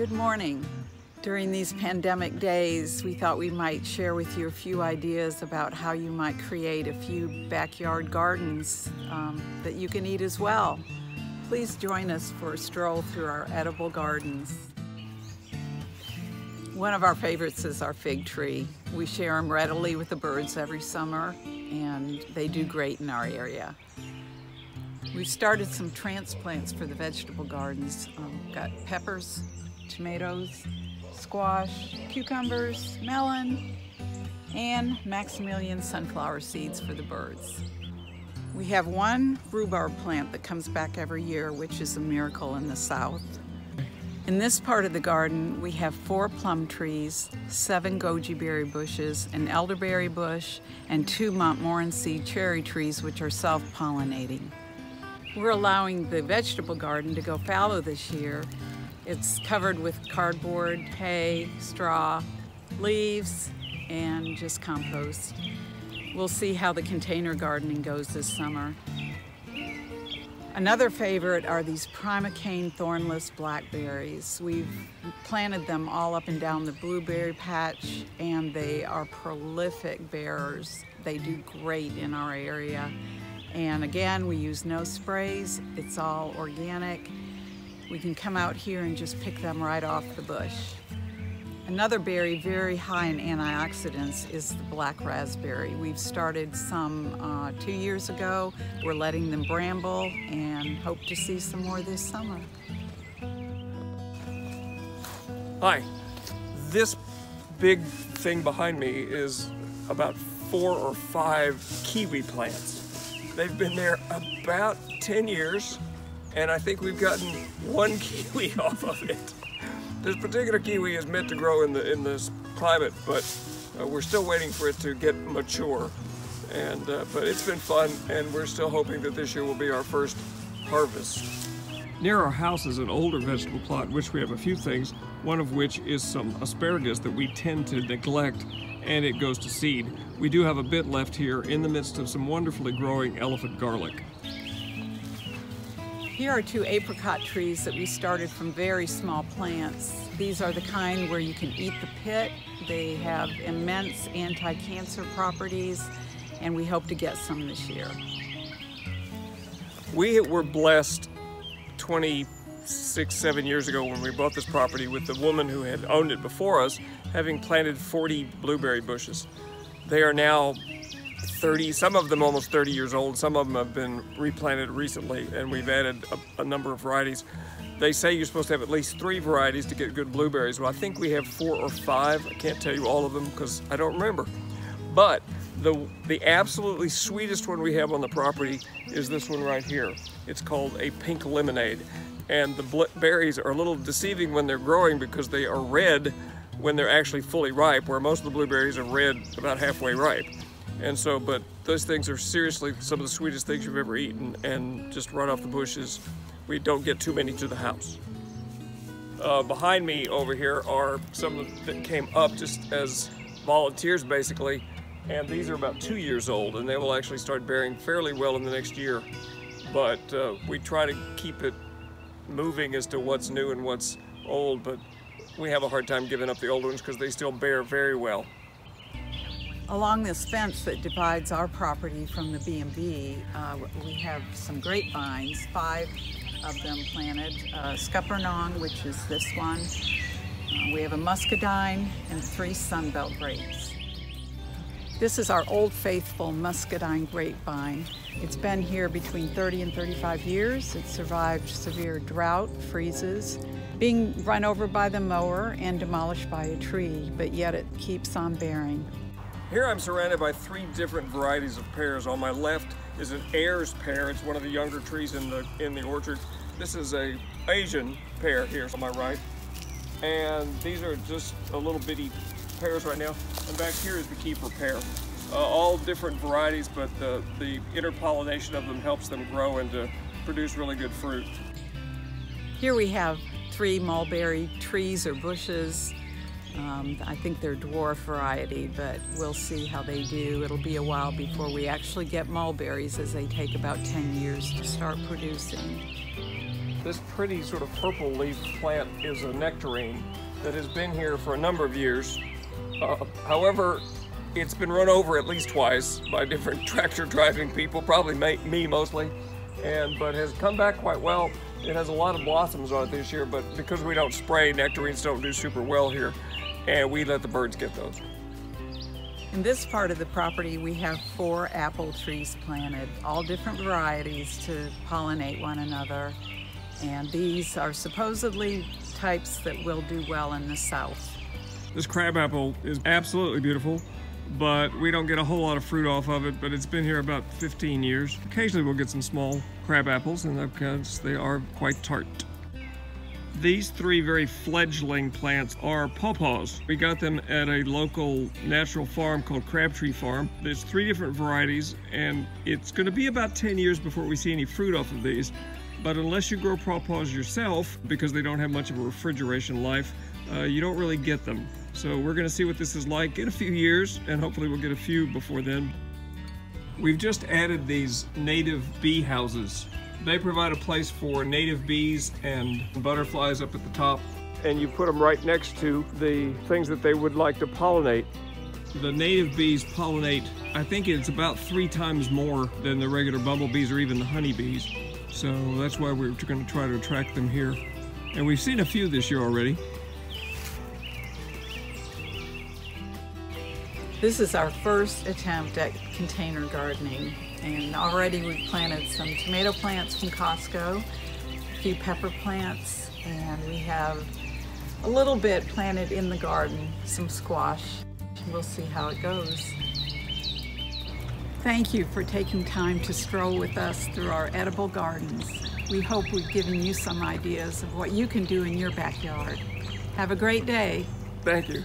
Good morning. During these pandemic days, we thought we might share with you a few ideas about how you might create a few backyard gardens um, that you can eat as well. Please join us for a stroll through our edible gardens. One of our favorites is our fig tree. We share them readily with the birds every summer and they do great in our area. We've started some transplants for the vegetable gardens. Um, got peppers, tomatoes, squash, cucumbers, melon, and Maximilian sunflower seeds for the birds. We have one rhubarb plant that comes back every year, which is a miracle in the south. In this part of the garden, we have four plum trees, seven goji berry bushes, an elderberry bush, and two Montmorency cherry trees, which are self-pollinating. We're allowing the vegetable garden to go fallow this year it's covered with cardboard, hay, straw, leaves, and just compost. We'll see how the container gardening goes this summer. Another favorite are these primocane thornless blackberries. We've planted them all up and down the blueberry patch and they are prolific bearers. They do great in our area. And again, we use no sprays. It's all organic we can come out here and just pick them right off the bush. Another berry very high in antioxidants is the black raspberry. We've started some uh, two years ago. We're letting them bramble and hope to see some more this summer. Hi, this big thing behind me is about four or five kiwi plants. They've been there about 10 years and I think we've gotten one kiwi off of it. This particular kiwi is meant to grow in the in this climate, but uh, we're still waiting for it to get mature. And uh, but it's been fun, and we're still hoping that this year will be our first harvest. Near our house is an older vegetable plot in which we have a few things, one of which is some asparagus that we tend to neglect and it goes to seed. We do have a bit left here in the midst of some wonderfully growing elephant garlic. Here are two apricot trees that we started from very small plants. These are the kind where you can eat the pit. They have immense anti-cancer properties, and we hope to get some this year. We were blessed 26, seven years ago when we bought this property with the woman who had owned it before us, having planted 40 blueberry bushes. They are now 30, some of them almost 30 years old. Some of them have been replanted recently, and we've added a, a, number of varieties. They say you're supposed to have at least three varieties to get good blueberries. Well, I think we have four or five. I can't tell you all of them because I don't remember. But the, the absolutely sweetest one we have on the property is this one right here. It's called a pink lemonade. And the berries are a little deceiving when they're growing because they are red when they're actually fully ripe, where most of the blueberries are red about halfway ripe. And so, but those things are seriously some of the sweetest things you've ever eaten and just right off the bushes. We don't get too many to the house. Uh, behind me over here are some that came up just as volunteers basically. And these are about two years old and they will actually start bearing fairly well in the next year. But uh, we try to keep it moving as to what's new and what's old, but we have a hard time giving up the old ones because they still bear very well. Along this fence that divides our property from the B&B, uh, we have some grapevines, five of them planted. Uh, Scuppernong, which is this one. Uh, we have a muscadine and three sunbelt grapes. This is our Old Faithful muscadine grapevine. It's been here between 30 and 35 years. It survived severe drought, freezes, being run over by the mower and demolished by a tree, but yet it keeps on bearing. Here I'm surrounded by three different varieties of pears. On my left is an Ayres pear. It's one of the younger trees in the in the orchard. This is a Asian pear here on my right. And these are just a little bitty pears right now. And back here is the Kieffer pear. Uh, all different varieties, but the, the interpollination of them helps them grow and to produce really good fruit. Here we have three mulberry trees or bushes um, I think they're dwarf variety, but we'll see how they do. It'll be a while before we actually get mulberries as they take about 10 years to start producing. This pretty sort of purple leaf plant is a nectarine that has been here for a number of years. Uh, however, it's been run over at least twice by different tractor driving people, probably me mostly, and but has come back quite well. It has a lot of blossoms on it this year, but because we don't spray, nectarines don't do super well here, and we let the birds get those. In this part of the property, we have four apple trees planted, all different varieties to pollinate one another. And these are supposedly types that will do well in the south. This crabapple is absolutely beautiful, but we don't get a whole lot of fruit off of it, but it's been here about 15 years. Occasionally we'll get some small crab apples, and because they are quite tart. These three very fledgling plants are pawpaws. We got them at a local natural farm called Crabtree Farm. There's three different varieties, and it's going to be about 10 years before we see any fruit off of these. But unless you grow pawpaws yourself, because they don't have much of a refrigeration life, uh, you don't really get them. So we're going to see what this is like in a few years, and hopefully we'll get a few before then. We've just added these native bee houses they provide a place for native bees and butterflies up at the top. And you put them right next to the things that they would like to pollinate. The native bees pollinate, I think it's about three times more than the regular bumblebees or even the honeybees. So that's why we're going to try to attract them here. And we've seen a few this year already. This is our first attempt at container gardening and already we've planted some tomato plants from Costco, a few pepper plants, and we have a little bit planted in the garden, some squash. We'll see how it goes. Thank you for taking time to stroll with us through our edible gardens. We hope we've given you some ideas of what you can do in your backyard. Have a great day. Thank you.